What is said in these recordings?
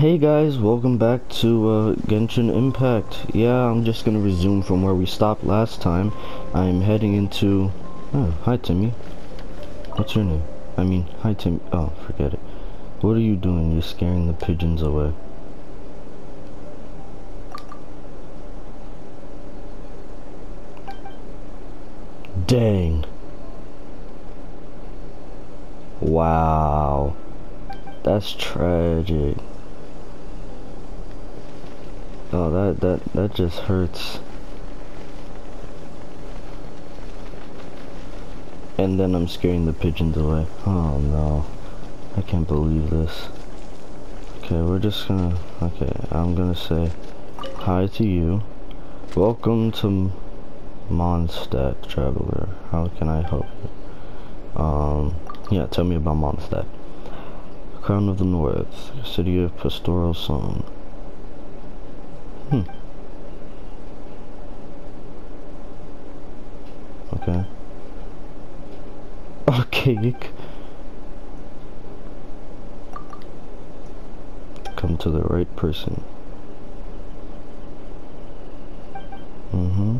Hey guys, welcome back to uh, Genshin Impact. Yeah, I'm just gonna resume from where we stopped last time. I'm heading into... Oh, hi Timmy. What's your name? I mean, hi Timmy. Oh, forget it. What are you doing? You're scaring the pigeons away. Dang. Wow. That's tragic. Oh, that, that, that just hurts. And then I'm scaring the pigeons away. Oh no. I can't believe this. Okay, we're just gonna, okay, I'm gonna say hi to you. Welcome to Mondstadt, traveler. How can I help you? Um, yeah, tell me about Mondstadt. Crown of the North, city of pastoral song. Hmm. Okay. Archaic. Come to the right person. Mm-hmm.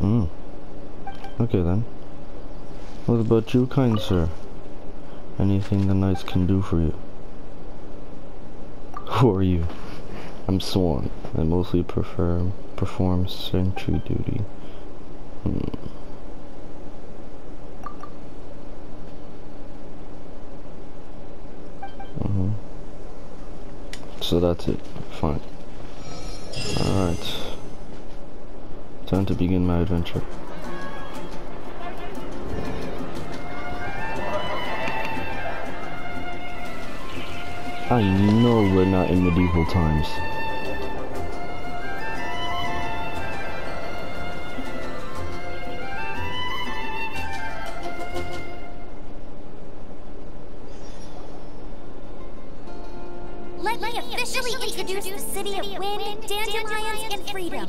Mm. Okay then. What about you, kind sir? Anything the knights can do for you? Who are you? I'm Swan. I mostly prefer perform sentry duty. Hmm. Mm -hmm. So that's it. Fine. Alright. Time to begin my adventure. I know we're not in medieval times. Let me officially introduce the city of wind, dandelions, and freedom.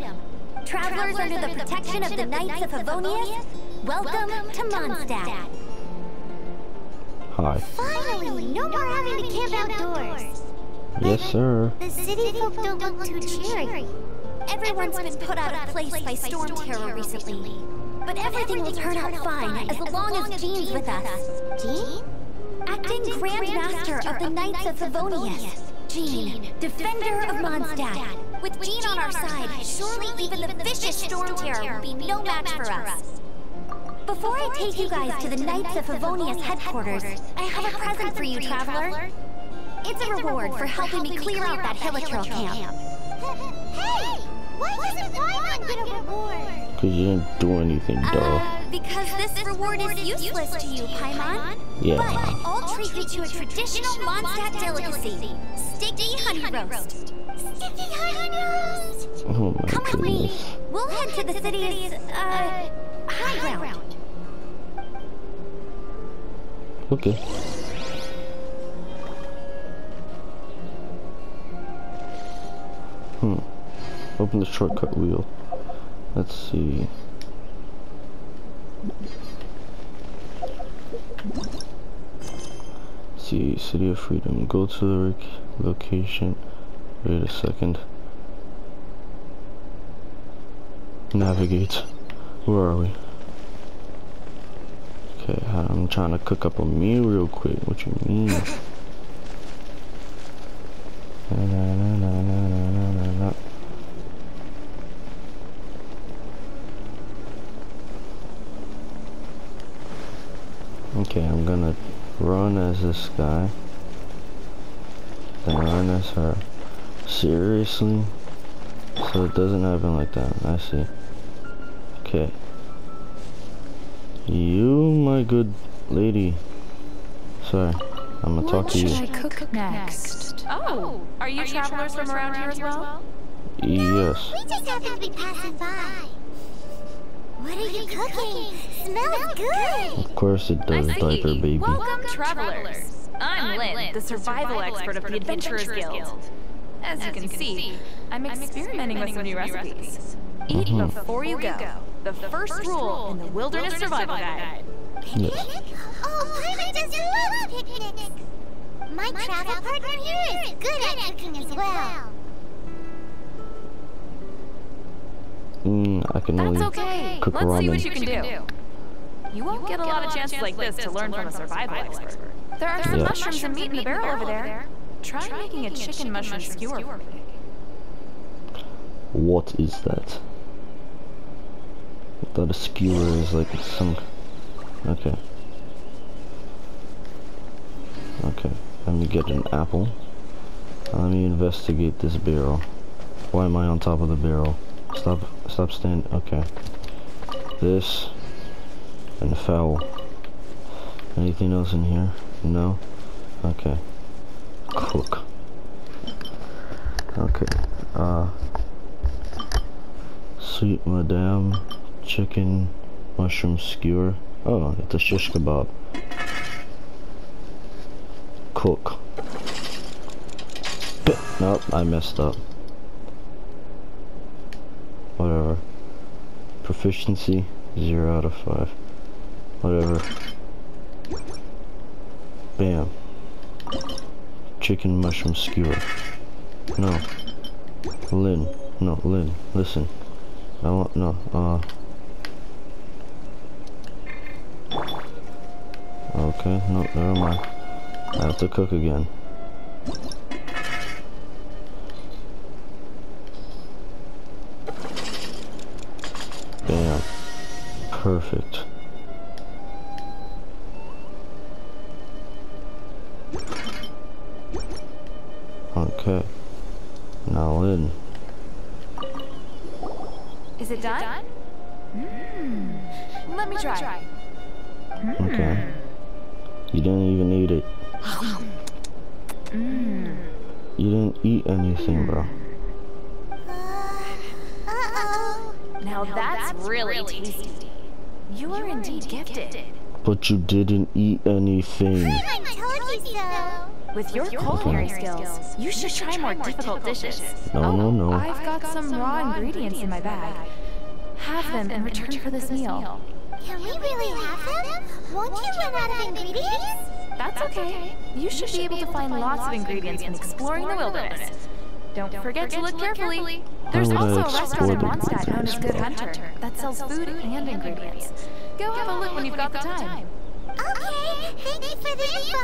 Travelers under the protection of the Knights of Favonius, welcome to Mondstadt. Outdoors. Yes, sir. The city folk don't look too cheery. Everyone's been put out of place by storm terror recently. But everything will turn out fine as long as Jean's with us. Jean? Acting Grand Master of the Knights of Favonius. Jean, Defender of Mondstadt. With Jean on our side, surely even the vicious storm terror will be no match for us. Before I take you guys to the Knights of Favonius headquarters, I have a present for you, Traveler. It's a reward for helping me clear out that Hilichurl camp. Hey! Why doesn't Paimon get a reward? Cause you didn't do anything, dog. Uh, because this reward is useless to you, Paimon. Yeah. But I'll treat you to a traditional Mondstadt delicacy. Sticky honey roast. Sticky honey roast! Oh my Come with me. We'll head to the city's, uh, high ground. Okay. Hmm. Open the shortcut wheel. Let's see. see, City of Freedom. Go to the location. Wait a second. Navigate. Where are we? Okay, I'm trying to cook up a meal real quick. What you mean? this guy. Then run her. Seriously? So it doesn't happen like that. I see. Okay. You, my good lady. Sorry, I'm gonna talk to What to should you. I cook next? Oh, are you travelers from around here as well? Yes. We just happened to be passing by. What are you cooking? Smells good. Of course it does, I diaper baby. Welcome, travelers. I'm Lynn, the survival expert of the Adventurers Guild. As you can see, I'm experimenting with some new recipes. Eat Mhm. before you go. The first rule in the Wilderness Survival Guide. Yes. Oh, Paimon just loves picnics. My travel partner here is good at cooking as well. Mm, I can That's only okay. cook Let's see what you can do. You won't get a lot of chances like this to learn from a survival expert. There are some Yeah. mushrooms and meat in the barrel over there. Try making a chicken mushroom skewer for me. What is that? I thought a skewer is like some. Okay. Okay. Let me get an apple. Let me investigate this barrel. Why am I on top of the barrel? Stop. Stop standing. Okay. This and fowl. Anything else in here? No. Okay. Cook. Okay. Uh. Sweet Madame chicken mushroom skewer. Oh, it's a shish kebab. Cook. Nope, I messed up. Whatever. Proficiency, 0 out of 5. Whatever. Bam. Chicken mushroom skewer. No. Lynn. No, Lynn, listen. I want, no, uh. Okay, no, never mind. I have to cook again. Bam. Perfect. Are indeed gifted. But you didn't eat anything. I told you so. With your culinary skills, you should try more difficult dishes. No, no, no. Oh, I've got some raw ingredients in my bag. Have them in return for this meal. Can we really have them? Won't you run out of ingredients? That's okay. You should be able to find lots of ingredients when exploring the wilderness. Don't forget to look carefully. There's also a restaurant in the- Mondstadt known as Good Hunter that sells food and ingredients. Go have a look when you've got the time. Okay, thank you for the info.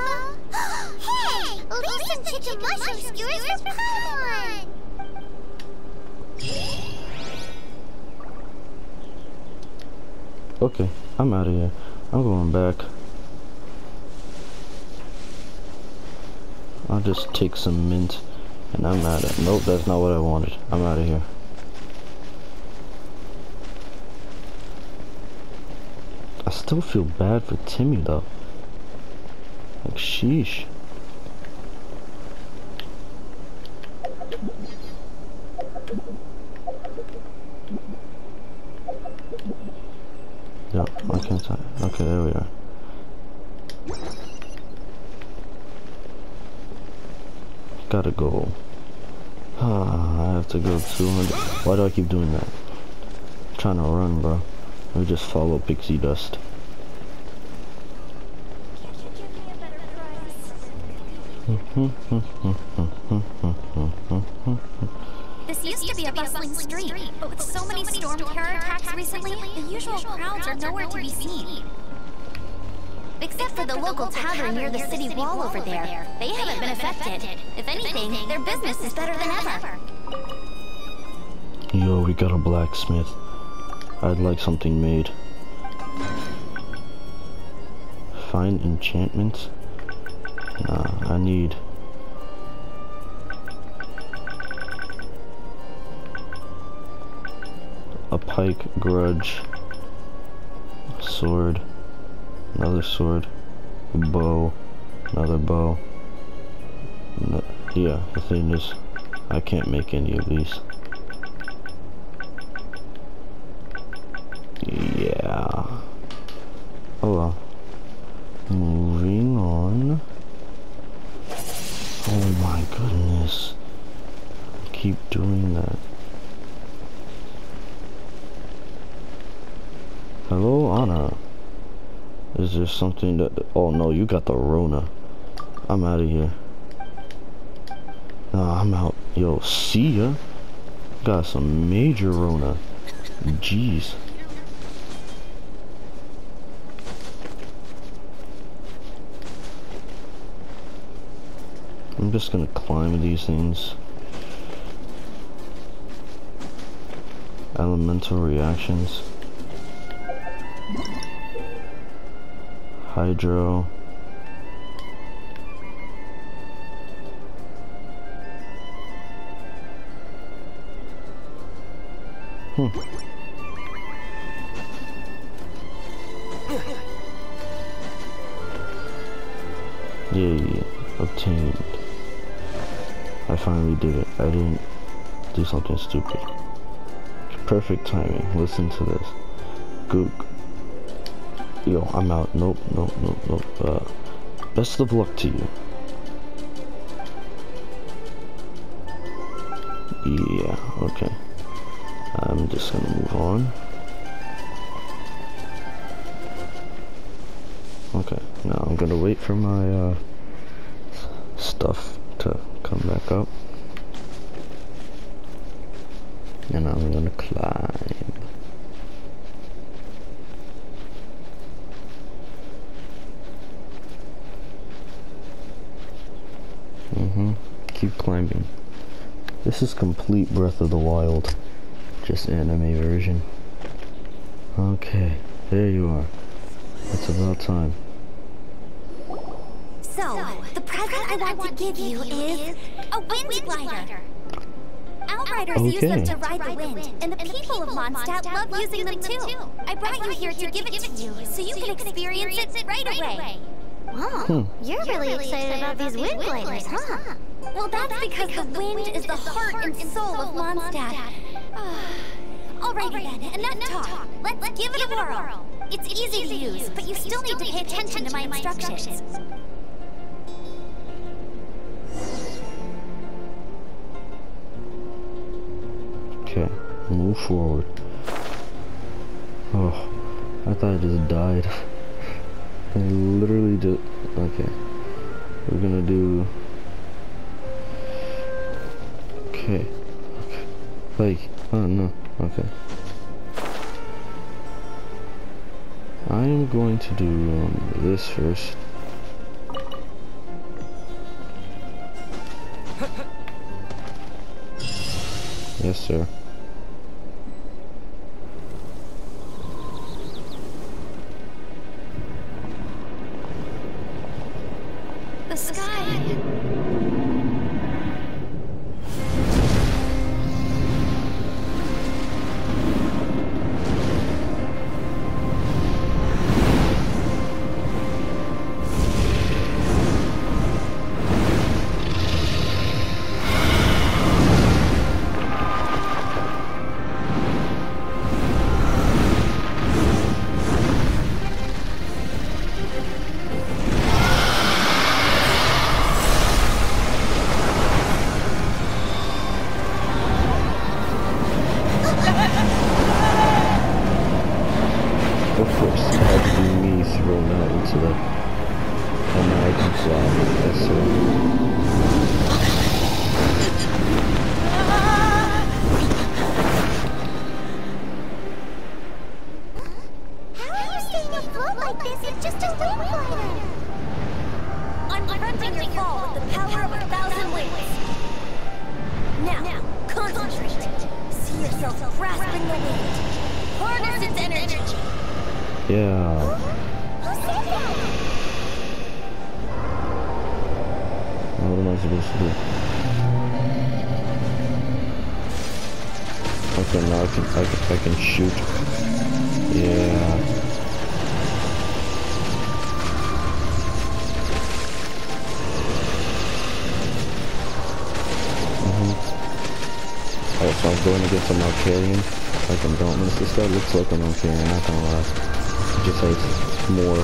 hey, leave some chicken mushroom skewers for Paimon. Okay, I'm out of here. I'm going back. I'll just take some mint and I'm out of Nope, that's not what I wanted. I'm out of here. I still feel bad for Timmy though. Like sheesh. Yeah, I can't. Okay, there we are. Gotta go. Ah, I have to go 200. Why do I keep doing that? I'm trying to run, bro. Let me just follow pixie dust. This used to be a bustling street, but with so many storm terror attacks recently, the usual crowds are nowhere to be seen. Except for the local tavern near the city wall over there. They haven't been affected. If anything, their business is better than ever. Yo, we got a blacksmith. I'd like something made. Find enchantments? Nah, I need... A pike, grudge, sword, another sword, a bow, another bow. No, yeah, the thing is, I can't make any of these. Yeah. Oh well. Moving on. Oh my goodness. Keep doing that. Hello, Anna. Is there something that... Oh, no, you got the Rona. I'm out of here. Nah, I'm out. Yo, see ya. Got some major Rona. Jeez. I'm just gonna climb these things. Elemental reactions. Hydro. Hmm. Yay, obtained. I finally did it. I didn't do something stupid. Perfect timing. Listen to this. Gook. Yo, I'm out. Nope, nope, nope, nope. Uh, best of luck to you. Yeah, okay. Okay, now I'm gonna wait for my uh, stuff to come back up. And I'm gonna climb. Mm-hmm. Keep climbing. This is complete Breath of the Wild. Just anime version. Okay, there you are. It's about time. So, the present I want to give you is a wind glider. Outriders use them Okay. to ride the wind, and the people of Mondstadt love using them too. I brought you here to give it to you, so you can experience it right away. Wow, Hmm. you're really excited about these wind gliders, huh? Well, that's because the wind is the heart and soul of Mondstadt. Alrighty then, enough talk. Let's give it a whirl. It's easy to use, but you still need to pay attention to my instructions. Okay, move forward. Oh, I thought I just died. I literally just. Okay, we're gonna do. Okay, okay. Like, oh no, okay. I am going to do um, this first. Yes, sir. The sky. Grasping the wind. Harness its energy. Yeah. Who said that? Now what am I supposed to do? Okay, now I can, I can, I can shoot. Yeah. Against a Malkarion, like in Dauntless. This guy looks like a Malkarion, not gonna lie. He just has more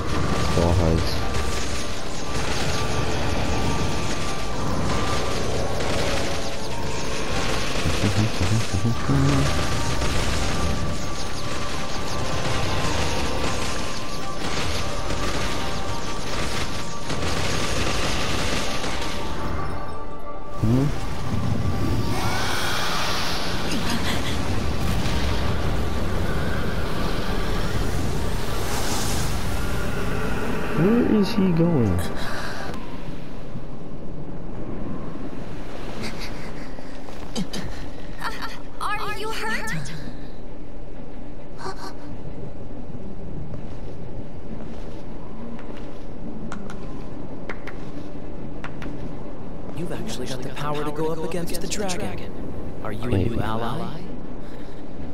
rawhides. Hmm? Where is he going? Are you hurt? You've actually got the power to go up against the dragon. Are you a new ally?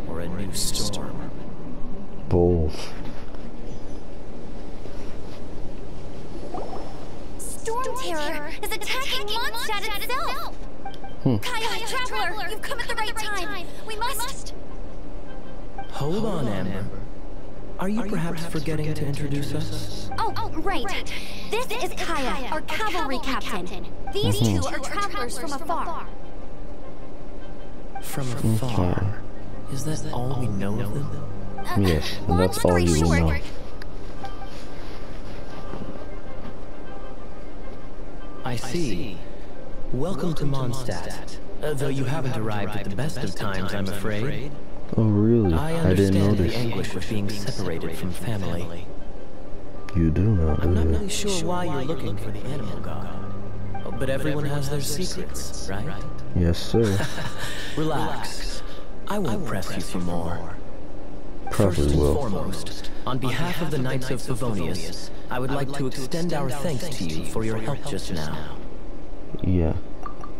Or a new storm? Both. Storm Terror is attacking Mondstadt itself! Hmm. Kaeya, Traveler, you've come at the right time. We must... Hold on, Amber. Are you perhaps forgetting to introduce us? Oh, right. This is Kaeya, our cavalry captain. These two are travelers from afar. From afar. Is that all we know of them? Yes, and that's all story you will short, know. I see. Welcome to Mondstadt. Uh, though you haven't arrived at the best of times, I'm afraid. Oh really? I I didn't know understand the notice. anguish of being separated from family. You do know, I'm not really sure why you're looking for the Anemo god. Oh, But everyone has their secrets, right? Yes, sir. Relax. I won't press you for more. Probably First and will. foremost, on behalf of the Knights of Favonius, I would like to extend our thanks to you for your help just now. Yeah.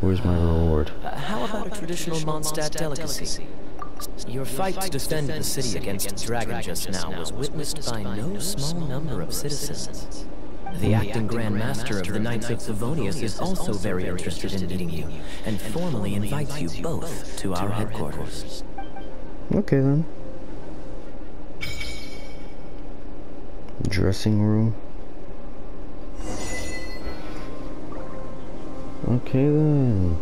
Where's my reward? Uh, how about a traditional Mondstadt delicacy? Your fight to defend the city against the dragon just now was witnessed by no small number of citizens. The acting Grand Master of the Knights of Favonius is also very interested in meeting you, and formally invites you both to our headquarters. Okay then. Dressing room. Okay then.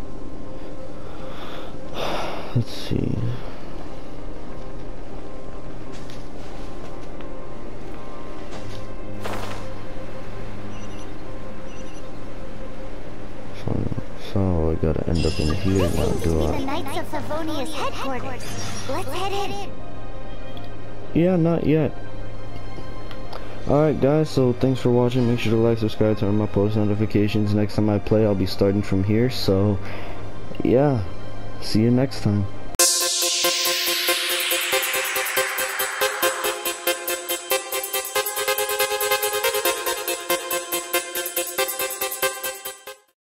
Let's see. So, so I gotta end up in here now, do I? the Knights of Favonius headquarters. Let's head in. Yeah, not yet. Alright guys, so thanks for watching. Make sure to like, subscribe, turn on my post notifications. Next time I play, I'll be starting from here. So, yeah. See you next time.